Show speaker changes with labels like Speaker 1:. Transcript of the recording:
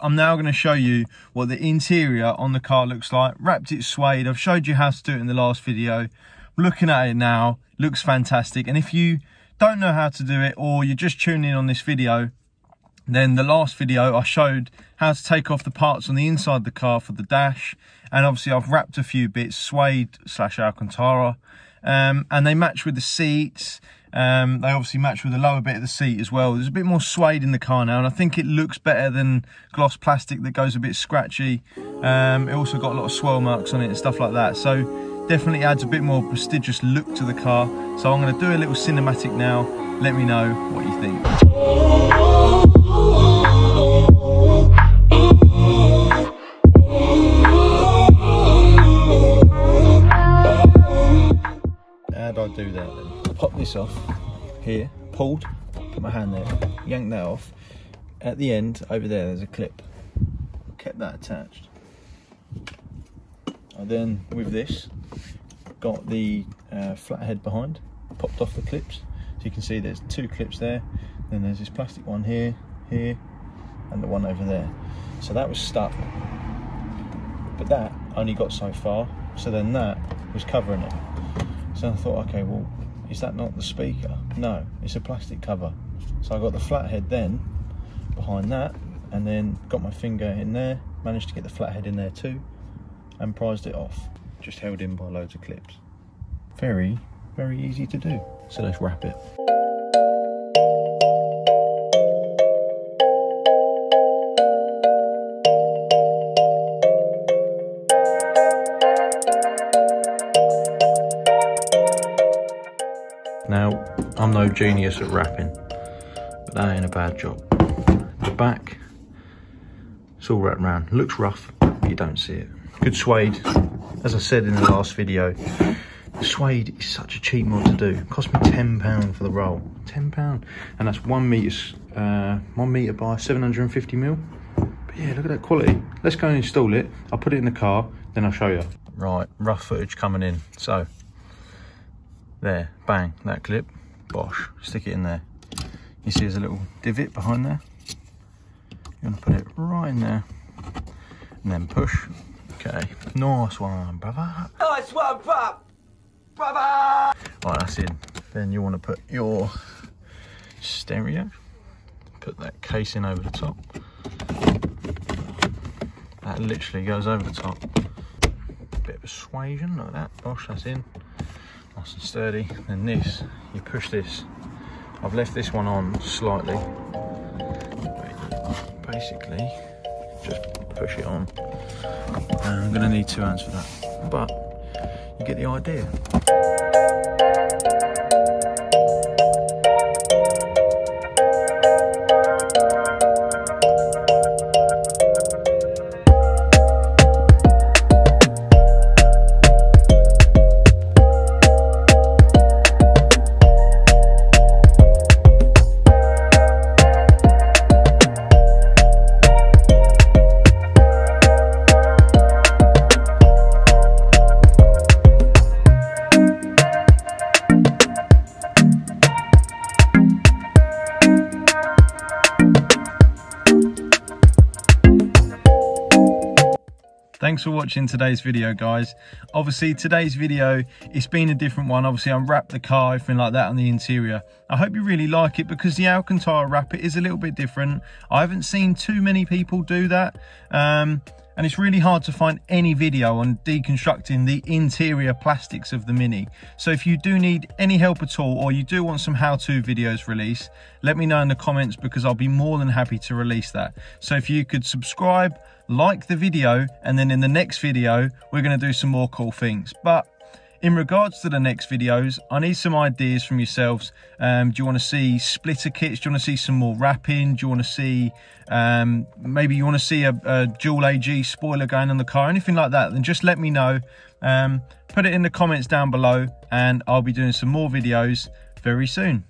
Speaker 1: I'm now going to show you what the interior on the car looks like. Wrapped it suede. I've showed you how to do it in the last video. Looking at it now, looks fantastic. And if you don't know how to do it or you're just tuning in on this video, then the last video I showed how to take off the parts on the inside of the car for the dash. And obviously I've wrapped a few bits, suede slash Alcantara. Um, and they match with the seats. Um, they obviously match with the lower bit of the seat as well. There's a bit more suede in the car now, and I think it looks better than gloss plastic that goes a bit scratchy. Um, it also got a lot of swirl marks on it and stuff like that. So definitely adds a bit more prestigious look to the car. So I'm going to do a little cinematic now. Let me know what you think. How I do that then? Pop this off here, pulled, put my hand there, yank that off. At the end, over there, there's a clip. Kept that attached. I then, with this, got the uh, flathead behind, popped off the clips. So you can see there's two clips there. Then there's this plastic one here, here, and the one over there. So that was stuck. But that only got so far. So then that was covering it. So I thought, okay, well, is that not the speaker? No, it's a plastic cover. So I got the flathead then behind that, and then got my finger in there, managed to get the flathead in there too, and prized it off. Just held in by loads of clips. Very, very easy to do. So let's wrap it. I'm no genius at wrapping, but that ain't a bad job. The back, it's all wrapped around. Looks rough, but you don't see it. Good suede. As I said in the last video, suede is such a cheap mod to do. It cost me £10 for the roll. £10. And that's one metre, uh, one metre by 750 mil. But yeah, look at that quality. Let's go and install it. I'll put it in the car, then I'll show you. Right, rough footage coming in. So, there, bang, that clip, bosh, stick it in there. You see there's a little divot behind there. You want to put it right in there and then push. Okay, nice one, brother.
Speaker 2: Nice one, bruv! Brother!
Speaker 1: Right, that's in. Then you want to put your stereo, put that casing over the top. That literally goes over the top. Bit of persuasion, like that. Bosh, that's in. Nice and sturdy. Then this, you push this. I've left this one on slightly. Basically, just push it on. And I'm gonna need two hands for that. But you get the idea. Thanks for watching today's video, guys. Obviously, today's video, it's been a different one. Obviously, I wrapped the car, everything like that on the interior. I hope you really like it because the Alcantara wrap it is a little bit different. I haven't seen too many people do that. Um, and it's really hard to find any video on deconstructing the interior plastics of the Mini. So if you do need any help at all, or you do want some how-to videos released, let me know in the comments because I'll be more than happy to release that. So if you could subscribe, like the video, and then in the next video, we're gonna do some more cool things. But in regards to the next videos, I need some ideas from yourselves. Um, do you want to see splitter kits? Do you want to see some more wrapping? Do you want to see, um, maybe you want to see a, a, dual AG spoiler going on the car? Anything like that, then just let me know. Um, put it in the comments down below and I'll be doing some more videos very soon.